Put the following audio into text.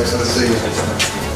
Your Excellency.